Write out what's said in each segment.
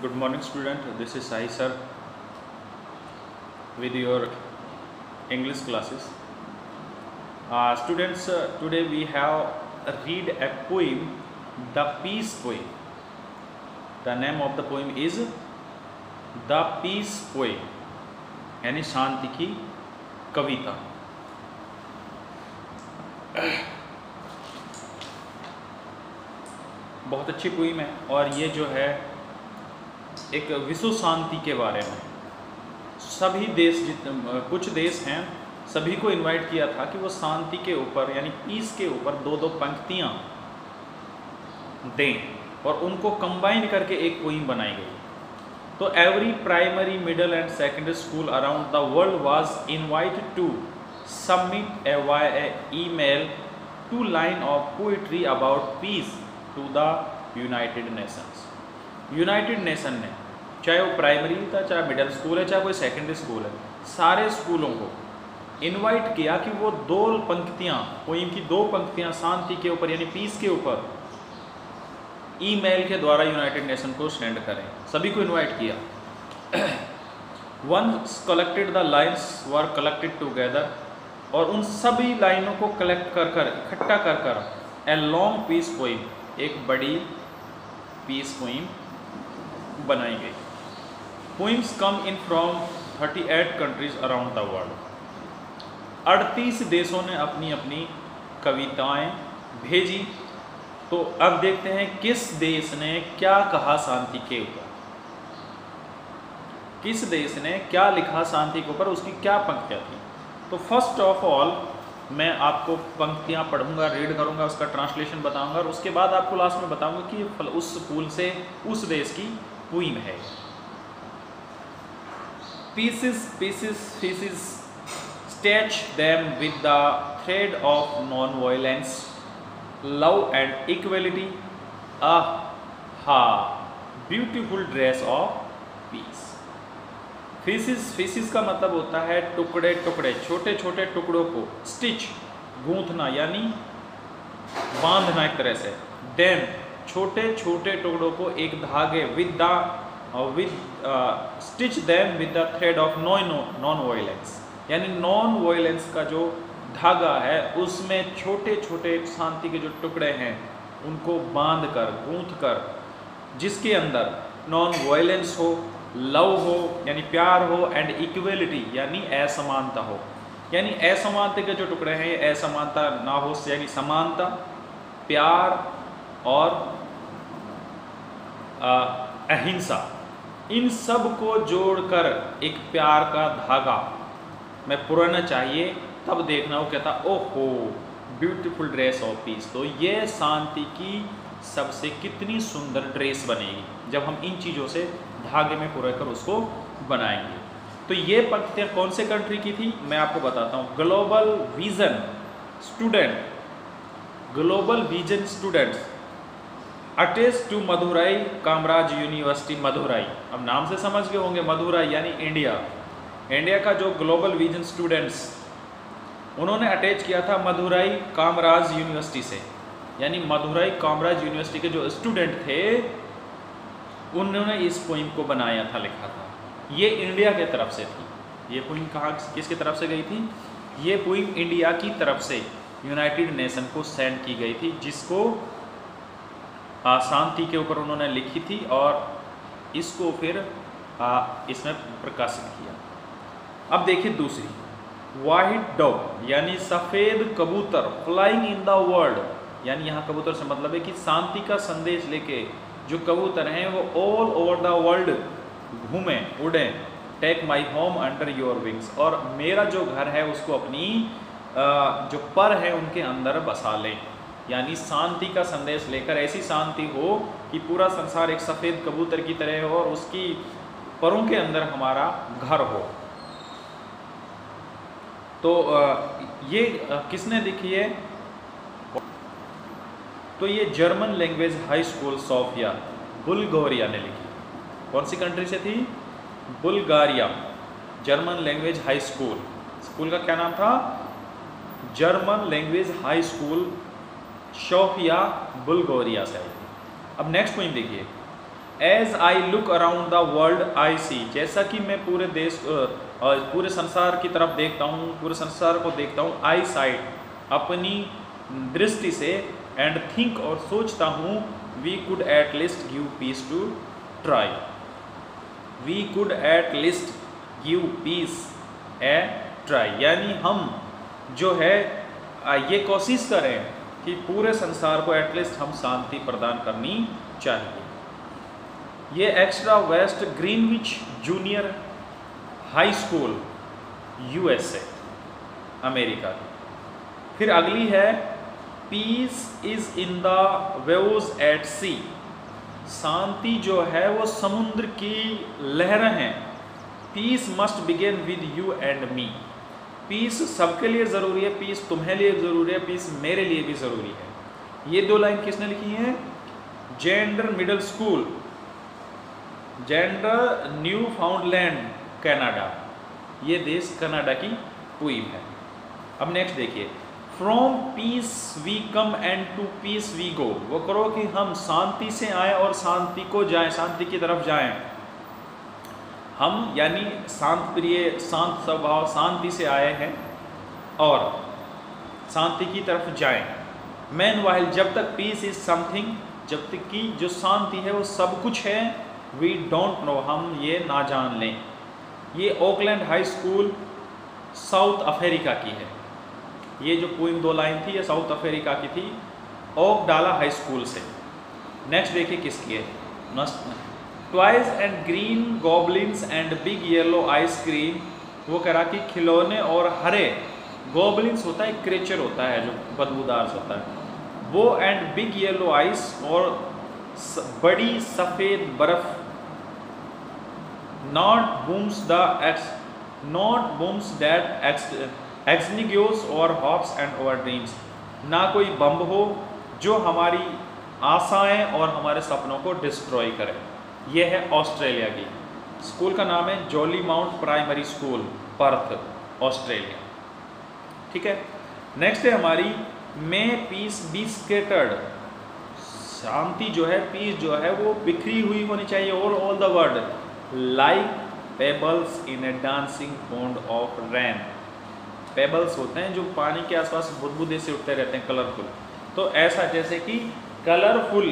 Good morning student this is Sai sir with your English classes students today we have read a poem the peace poem the name of the poem is the peace poem यानी शांति की कविता बहुत अच्छी poem है और ये जो है एक विश्व शांति के बारे में। सभी देश जितने कुछ देश हैं, सभी को इनवाइट किया था कि वो शांति के ऊपर, यानी पीस के ऊपर दो दो पंक्तियाँ दें और उनको कंबाइन करके एक पोइम बनाई गई। तो every primary middle and secondary school around the world was invited to submit a via email two line of poetry about peace to the United Nations United Nation ने, चाहे वो प्राइमरी था चाहे मिडिल स्कूल है, चाहे कोई secondary school है, सारे स्कूलों को इनवाइट किया कि वो दो पंक्तियाँ पोइम की दो पंक्तियाँ शांति के ऊपर, यानी पीस के ऊपर ईमेल के द्वारा यूनाइटेड नेशन को सेंड करें। सभी को इनवाइट किया। One collected the lines were collected together और उन सभी लाइनों को कलेक्ट कर कर, इकट्ठा कर कर ए लॉन्ग पीस पोइम एक बड़ी पीस पोइम बनाई गई। Poems come in from 38 countries around the world अड़तीस देशों ने अपनी अपनी कविताएँ भेजी। तो अब देखते हैं किस देश ने क्या कहा शांति के ऊपर। किस देश ने क्या लिखा शांति के ऊपर, उसकी क्या पंक्तियाँ थी। तो फ़र्स्ट ऑफ़ ऑल मैं आपको पंक्तियाँ पढ़ूँगा रीड करूँगा, उसका ट्रांसलेशन बताऊँगा और उसके बाद आपको लास्ट में बताऊँगा कि उस फूल से, उस देश की पुईम है। Pieces pieces pieces stitch them with the thread of non violence love and equality ah हा beautiful dress of peace pieces pieces का मतलब होता है टुकड़े टुकड़े, छोटे छोटे टुकड़ों को स्टिच गूंथना, यानी बांधना एक तरह से डैम छोटे छोटे टुकड़ों को एक धागे with the with stitch them with the thread of non non violence यानी नॉन वायलेंस का जो धागा है, उसमें छोटे छोटे शांति के जो टुकड़े हैं, उनको बाँध कर, गूंथ कर, जिसके अंदर नॉन वायलेंस हो, लव हो, यानी प्यार हो एंड इक्वेलिटी यानी असमानता हो। यानी असमानता के जो टुकड़े हैं असमानता ना हो यानी समानता, प्यार और अहिंसा। इन सबको जोड़कर एक प्यार का धागा। मैं पुराना चाहिए, तब देखना वो कहता, ओहो ब्यूटीफुल ड्रेस ऑफ़ पीस तो ये शांति की सबसे कितनी सुंदर ड्रेस बनेगी, जब हम इन चीज़ों से धागे में पुरा कर उसको बनाएँगे। तो ये पंक्तियाँ कौन से कंट्री की थी? मैं आपको बताता हूँ। Global vision student global vision students attest to Madurai Kamaraj University Madurai अब नाम से समझ गए होंगे मधुराई यानी इंडिया। इंडिया का जो ग्लोबल विजन स्टूडेंट्स, उन्होंने अटैच किया था मधुराई कामराज यूनिवर्सिटी से। यानी मधुराई कामराज यूनिवर्सिटी के जो स्टूडेंट थे, उन्होंने इस पोइम को बनाया था, लिखा था। ये इंडिया के तरफ़ से थी। ये पोइम कहाँ, किसकी तरफ़ से गई थी? ये पोइम इंडिया की तरफ़ से यूनाइटेड नेशन को सेंड की गई थी, जिसको शांति के ऊपर उन्होंने लिखी थी और इसको फिर आ, इसमें प्रकाशित किया। अब देखिए दूसरी। वाइट डॉग यानी सफ़ेद कबूतर फ्लाइंग इन द वर्ल्ड यानी यहाँ कबूतर से मतलब है कि शांति का संदेश लेके जो कबूतर हैं वो ऑल ओवर द वर्ल्ड घूमें उड़ें। Take my home under your wings और मेरा जो घर है उसको अपनी जो पर है उनके अंदर बसा लें। यानी शांति का संदेश लेकर ऐसी शांति हो कि पूरा संसार एक सफ़ेद कबूतर की तरह हो और उसकी परों के अंदर हमारा घर हो। तो ये किसने लिखी है? तो ये German language high school Sofia, Bulgaria ने लिखी। कौन सी कंट्री से थी? Bulgaria, German language high school. School का क्या नाम था? German language high school Sofia Bulgaria से आई थी। अब नेक्स्ट पोइम देखिए। As I look around the world I see जैसा कि मैं पूरे देश पूरे संसार की तरफ़ देखता हूँ, पूरे संसार को देखता हूँ आई साइड अपनी दृष्टि से एंड थिंक और सोचता हूँ we could at least give peace to try we could at least give peace a try यानी हम जो है ये कोशिश करें कि पूरे संसार को एटलीस्ट हम शांति प्रदान करनी चाहिए। ये extra west Greenwich junior high school USA America फिर अगली है peace is in the waves at sea शांति जो है, वो समुद्र की लहरें हैं। Peace must begin with you and me peace सबके लिए ज़रूरी है पीस तुम्हें लिए ज़रूरी है पीस मेरे लिए भी ज़रूरी है। ये दो लाइन किसने लिखी है? Gander middle school Gander Newfoundland Canada ये देश कनाडा की पुइम है। अब नेक्स्ट देखिए। From peace we come and to peace we go वो करो कि हम शांति से आए और शांति को जाएँ, शांति की तरफ़ जाएँ। हम यानी शांत प्रिय, शांत स्वभाव, शांति से आए हैं और शांति की तरफ़ जाएँ। मैन वाइल, जब तक पीस इज़ समथिंग जब तक कि जो शांति है वो सब कुछ है वी डोंट नो हम ये ना जान लें। ये Oakland high school South Africa की है। ये जो पोइम दो लाइन थी, ये साउथ अफ्रीका की थी ओक डाला हाई स्कूल से। नेक्स्ट देखिए किसकी है। Twice and green goblins and big yellow ice cream वो कह रहा कि खिलौने और हरे गॉबलिन्स होता है क्रेचर होता है जो बदबूदार होता है। वो एंड बिग येलो आइस और बड़ी सफ़ेद बर्फ़। Not booms the ax not booms that ax एक्सनिग्योस और हॉप्स एंड ओवर ड्रीम्स ना कोई बम हो जो हमारी आशाएँ और हमारे सपनों को डिस्ट्रॉय करे। ये है ऑस्ट्रेलिया की। स्कूल का नाम है Jolly Mount primary school, Perth, Australia. ठीक है? नेक्स्ट है हमारी मे पीस बी स्केटर्ड शांति जो है, पीस जो है, वो बिखरी हुई होनी चाहिए। All all the word like pebbles in a dancing pond of rain pebbles होते हैं जो पानी के आसपास बुदबुदे से उठते रहते हैं कलरफुल तो ऐसा जैसे कि कलरफुल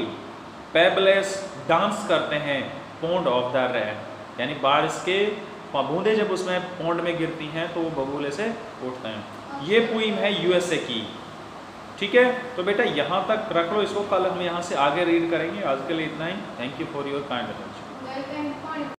पेबलेस डांस करते हैं, पोंड ऑफ़ द रैन यानी बारिश के बूंदे जब उसमें पोंड में गिरती हैं तो वो बगुले से उठते हैं। ये पुईम है यूएसए की। ठीक है? तो बेटा, यहाँ तक रख लो इसको, कल हम यहाँ से आगे रीड करेंगे। आज के लिए इतना ही। Thank you for your kind attention